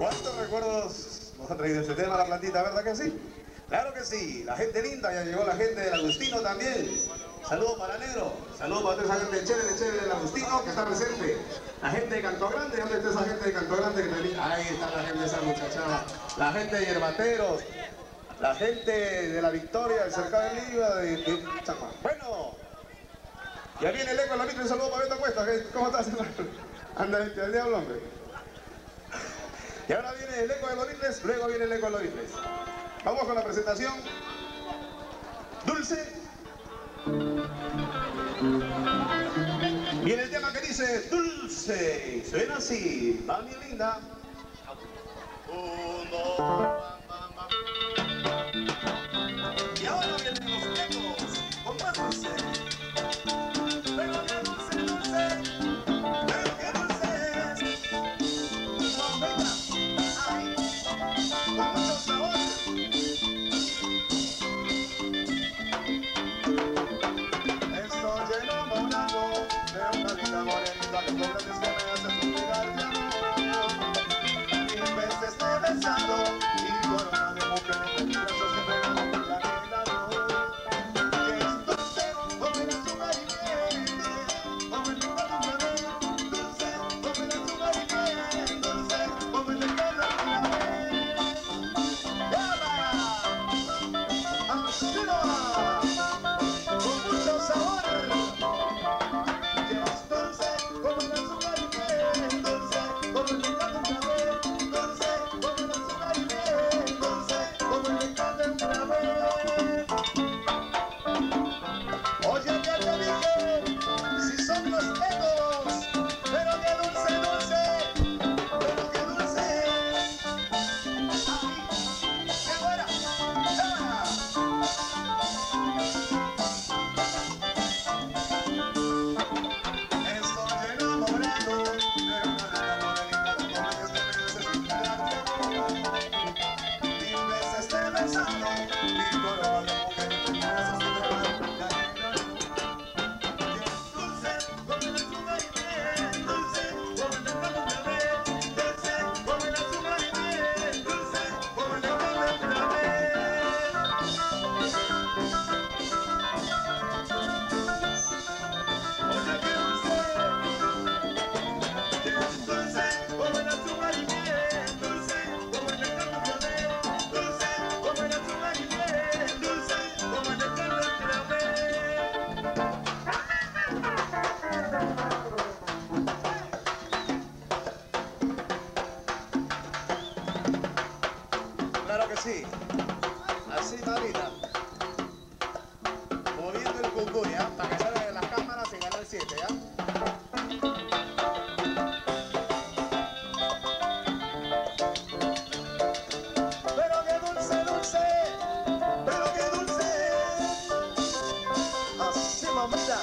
¿Cuántos recuerdos nos ha traído este tema la plantita, verdad que sí? Claro que sí, la gente linda, ya llegó la gente del Agustino también. Saludos para Negro, saludos para toda esa gente chévere, chévere del Agustino que está presente. La gente de Canto Grande, ¿dónde está esa gente de Canto Grande que? Ahí está la gente de esa muchachada. La gente de Yerbateros, la gente de la Victoria, del Cercado del Liga, de, de. Bueno, ya viene el eco, la un saludo para Beto Cuesta. ¿Cómo estás? Anda, el diablo, hombre. Y ahora viene el eco de Loritres, luego viene el eco de Loritres. Vamos con la presentación. Dulce. Viene el tema que dice Dulce. Suena así. Va mi linda. Uno. Y ahora vienen los ecos con más dulce. cansado. Bye. así, así Marina, moviendo el cucú, ¿ya? ¿ah? Para que salga de las cámaras y ganar 7, ¿ya? Pero qué dulce, dulce, pero qué dulce, así Mamita,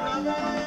Amen.